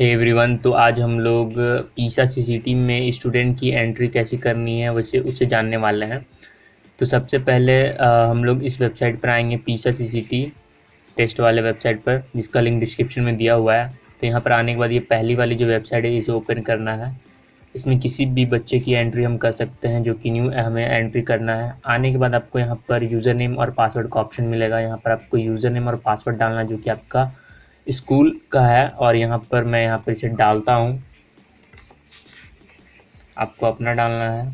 Everyone तो आज हम लोग पीसा सीसीटी में स्टूडेंट की एंट्री कैसे करनी है वैसे उसे जानने वाले हैं। तो सबसे पहले आ, हम लोग इस वेबसाइट पर आएँगे पीसा सीसीटी टेस्ट वाले वेबसाइट पर जिसका लिंक डिस्क्रिप्शन में दिया हुआ है। तो यहाँ पर आने के बाद ये पहली वाली जो वेबसाइट है इसे ओपन करना है। इसमें किसी भी बच्चे की एंट्री हम कर सकते हैं जो कि न्यू हमें एंट्री करना है। आने के बाद आपको यहाँ पर यूज़र नेम और पासवर्ड का ऑप्शन मिलेगा। यहाँ पर आपको यूज़र नेम और पासवर्ड डालना जो कि आपका स्कूल का है और यहाँ पर मैं यहाँ पर इसे डालता हूँ। आपको अपना डालना है।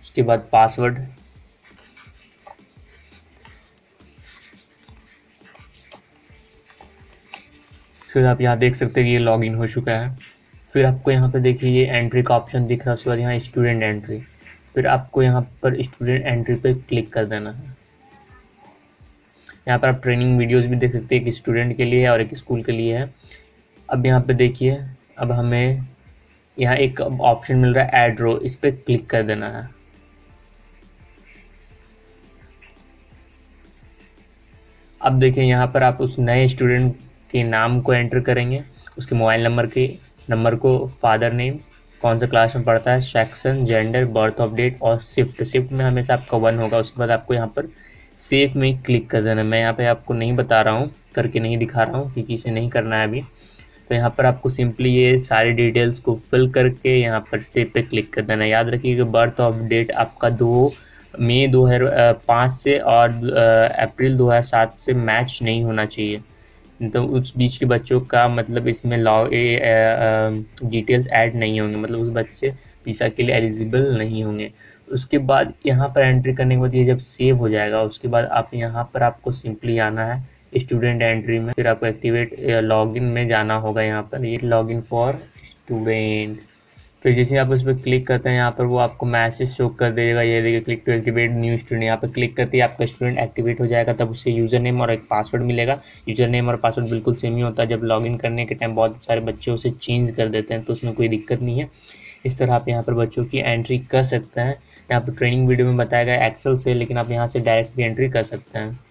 उसके बाद पासवर्ड फिर आप यहाँ देख सकते हैं कि ये लॉगिन हो चुका है। फिर आपको यहाँ पर देखिए ये एंट्री का ऑप्शन दिख रहा है, उसके बाद यहाँ स्टूडेंट एंट्री फिर आपको यहाँ पर स्टूडेंट एंट्री पे क्लिक कर देना है। यहाँ पर आप ट्रेनिंग वीडियोस भी देख सकते हैं एक स्टूडेंट के लिए है और एक स्कूल के लिए। है अब यहाँ पे देखिए, अब हमें यहाँ एक ऑप्शन मिल रहा है एड रो इस पर क्लिक कर देना है। अब देखिए, यहाँ पर आप उस नए स्टूडेंट के नाम को एंटर करेंगे, उसके मोबाइल नंबर के नंबर को फादर नेम कौन सा क्लास में पढ़ता है section gender birth of date और शिफ्ट शिफ्ट में हमेशा आपका वन होगा, उसके बाद आपको यहाँ पर सेव में क्लिक कर देना। मैं यहाँ पे आपको नहीं बता रहा हूँ, करके नहीं दिखा रहा हूँ क्योंकि इसे नहीं करना है अभी। तो यहाँ पर आपको सिंपली ये सारी डिटेल्स को फिल करके यहाँ पर सेव पे क्लिक कर देना। याद रखिए कि बर्थ ऑफ़ डेट आपका दो, मई दो हज़ार पाँच से और अप्रैल दो हज़ार सात से मैच नहीं होना चाहिए। तो उस बीच के बच्चों का मतलब इसमें लॉग डिटेल्स ऐड नहीं होंगे। मतलब उस बच्चे वीज़ा के लिए एलिजिबल नहीं होंगे। उसके बाद यहाँ पर एंट्री करने के बाद ये जब सेव हो जाएगा, उसके बाद आप यहाँ पर आपको सिंपली आना है स्टूडेंट एंट्री में, फिर आपको एक्टिवेट लॉगिन में जाना होगा यहाँ पर, ये लॉगिन फॉर स्टूडेंट फिर जैसे आप उस पर क्लिक करते हैं, यहाँ पर वो आपको मैसेज शो कर देगा, ये देखिए click to activate new student यहाँ पर क्लिक करते ही आपका स्टूडेंट एक्टिवेट हो जाएगा, तब उससे यूज़र नेम और एक पासवर्ड मिलेगा। यूज़र नेम और पासवर्ड बिल्कुल सेम ही होता है, जब लॉगिन करने के टाइम बहुत सारे बच्चे उसे चेंज कर देते हैं तो उसमें कोई दिक्कत नहीं है। इस तरह आप यहाँ पर बच्चों की एंट्री कर सकते हैं। यहाँ पर ट्रेनिंग वीडियो में बताया गया एक्सेल से, लेकिन आप यहाँ से डायरेक्ट भी एंट्री कर सकते हैं।